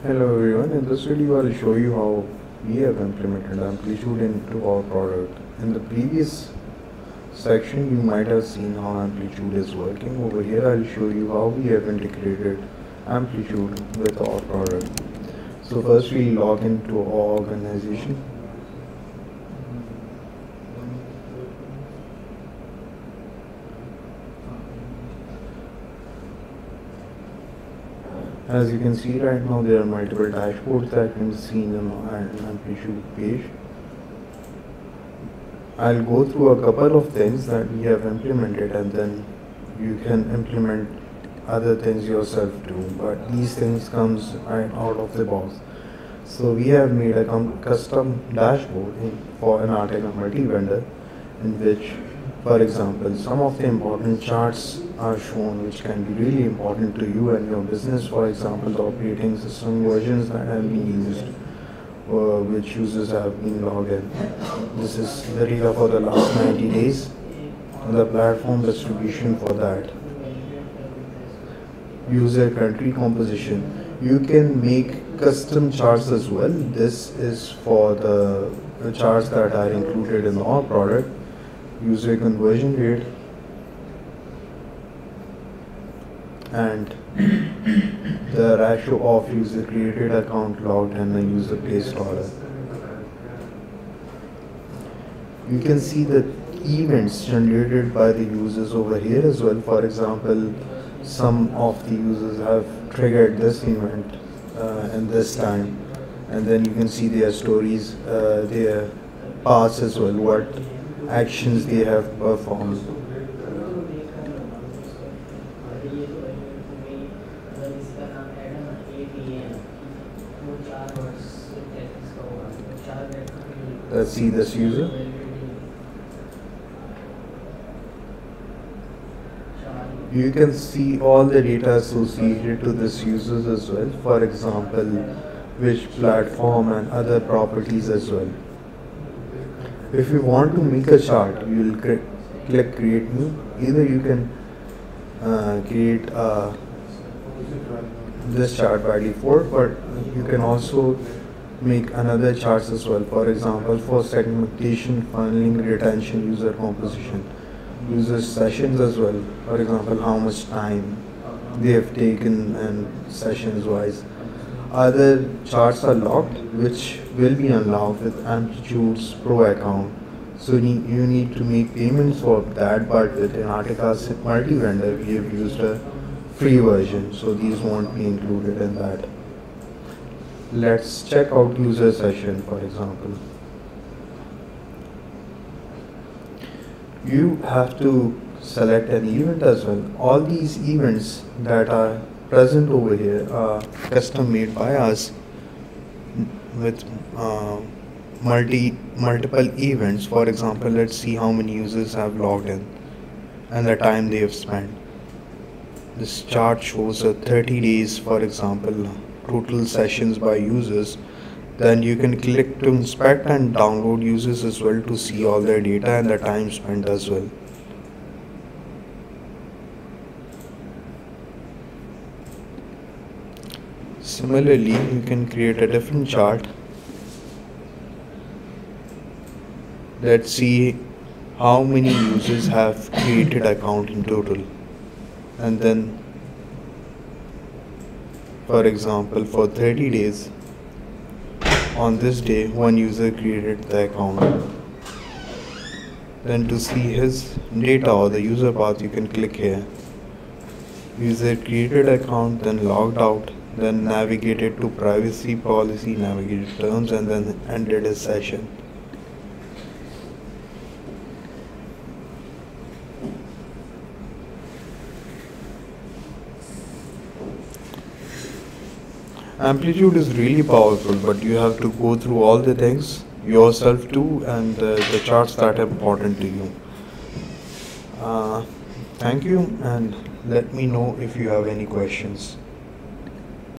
Hello everyone, in this video I'll show you how we have implemented Amplitude into our product. In the previous section you might have seen how Amplitude is working. Over here I'll show you how we have integrated Amplitude with our product. So first we log into our organization. As you can see right now there are multiple dashboards that can be seen on an Amplitude page. I'll go through a couple of things that we have implemented and then you can implement other things yourself too but these things comes right out of the box so we have made a custom dashboard for Enatega multi-vendor in which for example, some of the important charts are shown which can be really important to you and your business. For example, the operating system versions that have been used, uh, which users have been logged in. This is the data for the last 90 days, the platform distribution for that. User country composition. You can make custom charts as well. This is for the, the charts that are included in our product user conversion rate and the ratio of user created account logged and the user placed order. You can see the events generated by the users over here as well. For example, some of the users have triggered this event uh, in this time and then you can see their stories, uh, their paths as well, what actions they have performed. Let's see this user. You can see all the data associated to this users as well. For example, which platform and other properties as well if you want to make a chart you will cre click create new either you can uh, create uh, this chart by default but you can also make another charts as well. For example for segmentation funneling retention user composition user sessions as well. For example how much time they have taken and sessions wise other charts are locked, which will be unlocked with Amplitude's Pro account. So you need to make payments for that, but with Enatega's multi-vendor, we have used a free version, so these won't be included in that. Let's check out user session, for example. You have to select an event as well. All these events that are present over here are custom made by us with uh, multi multiple events. For example let's see how many users have logged in and the time they have spent. This chart shows a 30 days for example total sessions by users. Then you can click to inspect and download users as well to see all their data and the time spent as well Similarly, you can create a different chart. Let's see how many users have created account in total. And then, for example, for 30 days, on this day, one user created the account. Then to see his data or the user path, you can click here. User created account, then logged out then navigated to privacy policy, navigated terms, and then ended his session. Amplitude is really powerful, but you have to go through all the things yourself too and uh, the charts that are important to you. Uh, thank you and let me know if you have any questions.